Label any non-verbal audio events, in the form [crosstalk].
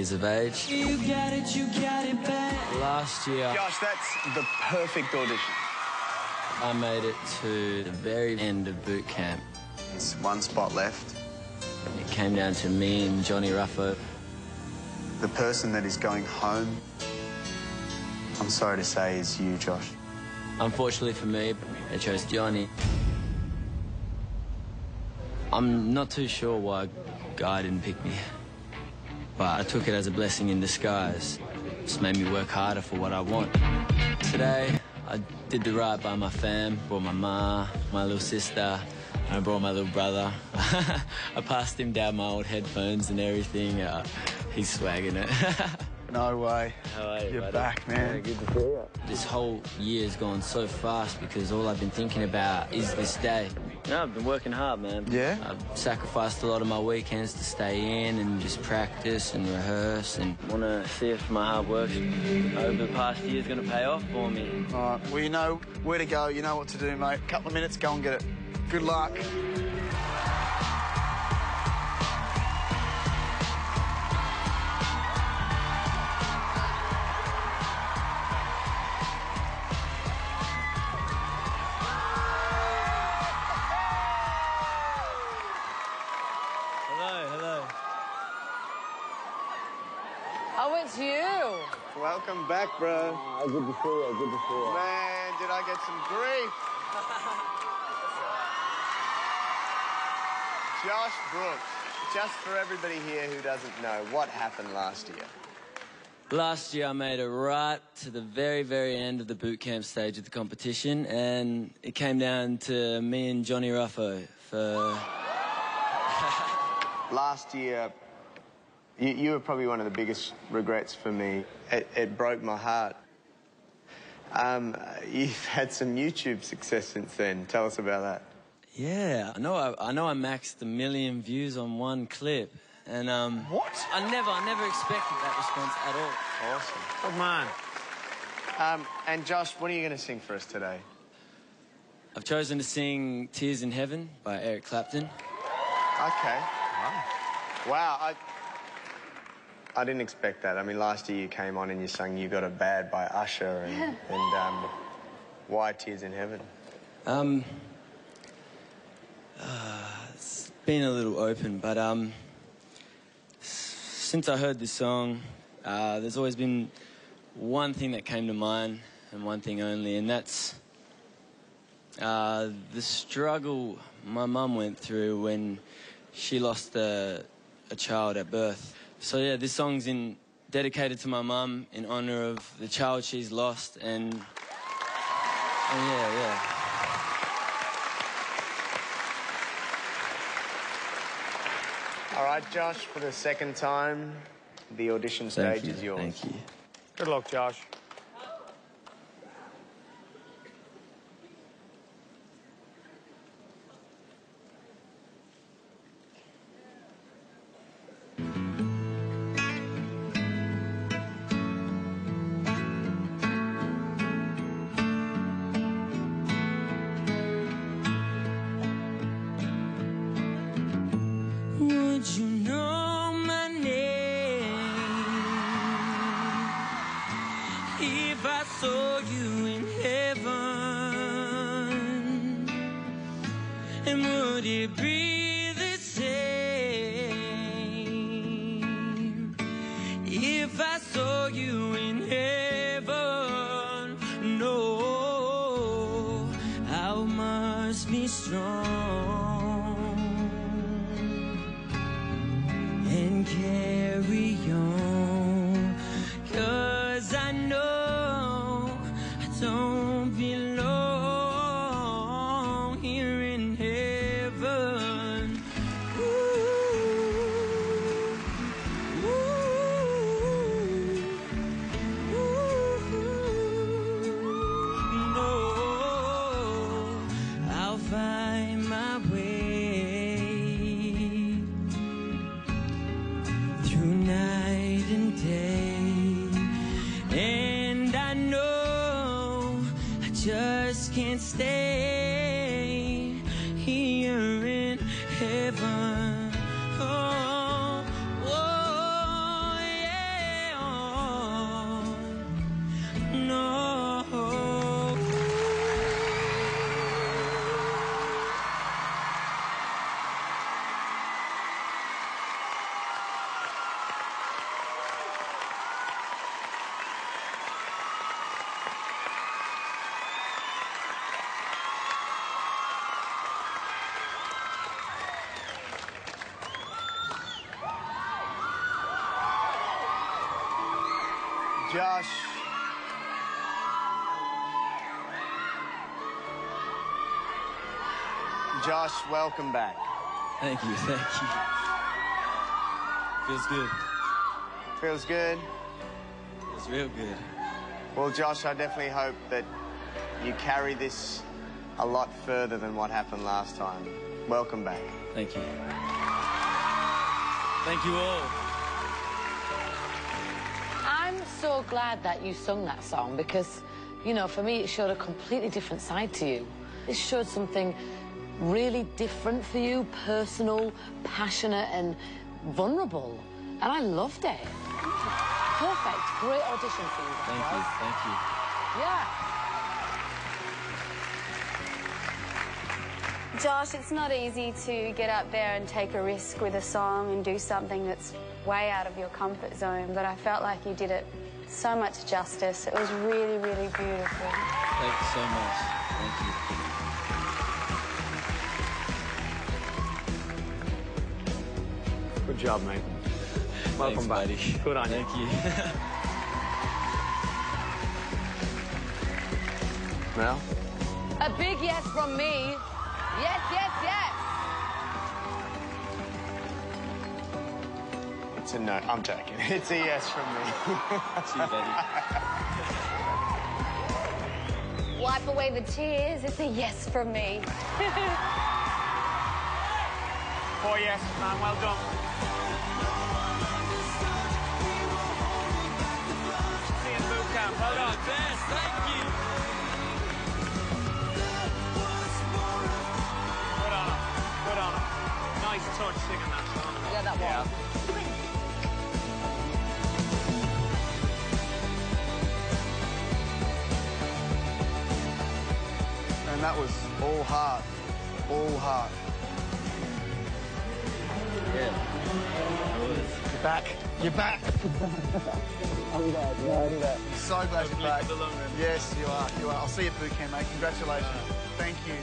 20 years of age. You got it, you got it back. Last year, Josh, that's the perfect audition. I made it to the very end of boot camp. There's one spot left. It came down to me and Johnny Ruffo. The person that is going home, I'm sorry to say, is you, Josh. Unfortunately for me, they chose Johnny. I'm not too sure why Guy didn't pick me. But I took it as a blessing in disguise. It's made me work harder for what I want. Today, I did the right by my fam, brought my ma, my little sister, and I brought my little brother. [laughs] I passed him down my old headphones and everything. Uh, he's swagging it. [laughs] No way. How are you, You're buddy? back, man. Good to see you. This whole year has gone so fast because all I've been thinking about is this day. No, I've been working hard, man. Yeah? I've sacrificed a lot of my weekends to stay in and just practice and rehearse and want to see if my hard work over the past year is going to pay off for me. All right. Well, you know where to go. You know what to do, mate. Couple of minutes, go and get it. Good luck. It's you. Welcome back, bro. good to see you, good to see you. Man, did I get some grief? Josh Brookes, just for everybody here who doesn't know, what happened last year? Last year, I made it right to the very, very end of the boot camp stage of the competition, and it came down to me and Johnny Ruffo for. Last year, you, you were probably one of the biggest regrets for me. It, it broke my heart. Um, you've had some YouTube success since then. Tell us about that. Yeah, I know. I, I know. I maxed a million views on one clip, and um. What? I never, I never expected that response at all. Awesome. Good man. Um, and Josh, what are you going to sing for us today? I've chosen to sing "Tears in Heaven" by Eric Clapton. Okay. Wow. I, I didn't expect that. I mean, last year you came on and you sang "You Got It Bad" by Usher and, [laughs] and um, "Why Tears in Heaven." Um, uh, it's been a little open, but um, since I heard this song, uh, there's always been one thing that came to mind, and one thing only, and that's uh, the struggle my mum went through when she lost a, a child at birth. So yeah, this song's in dedicated to my mum in honor of the child she's lost, and, and yeah, yeah. All right, Josh, for the second time, the audition Thank stage you. is yours. Thank you. Good luck, Josh. Would you know my name if I saw you in heaven? And would it be the same if I saw you in heaven? No, I must be strong just can't stay Josh. Josh, welcome back. Thank you, thank you. Feels good. Feels good. Feels real good. Well, Josh, I definitely hope that you carry this a lot further than what happened last time. Welcome back. Thank you. Thank you all. So glad that you sung that song because, you know, for me, it showed a completely different side to you. It showed something really different for you, personal, passionate, and vulnerable. And I loved it. Perfect. Great audition for you. Thank you, thank you. Yeah. Josh, it's not easy to get up there and take a risk with a song and do something that's way out of your comfort zone, but I felt like you did it so much justice. It was really, really beautiful. Thank you so much. Thank you. Good job, mate. Welcome Thanks, back. buddy. Good on Thank you. Mel? A big yes from me. Yes, yes, yes. It's a no. I'm joking. [laughs] It's a yes from me. Cheers, buddy. Wipe away the tears. It's a yes from me. [laughs] Four yes, man. Well done. See you in boot camp. Well done. Best, thank you. Good on him. Good on him. Nice touch singing that song. Yeah, that was. And that was all heart. All heart. Yeah. You're back. You're back. [laughs] I'm glad. I'm glad. so glad you're back. Yes, you are. You are. I'll see you at boot camp, mate. Congratulations. Thank you.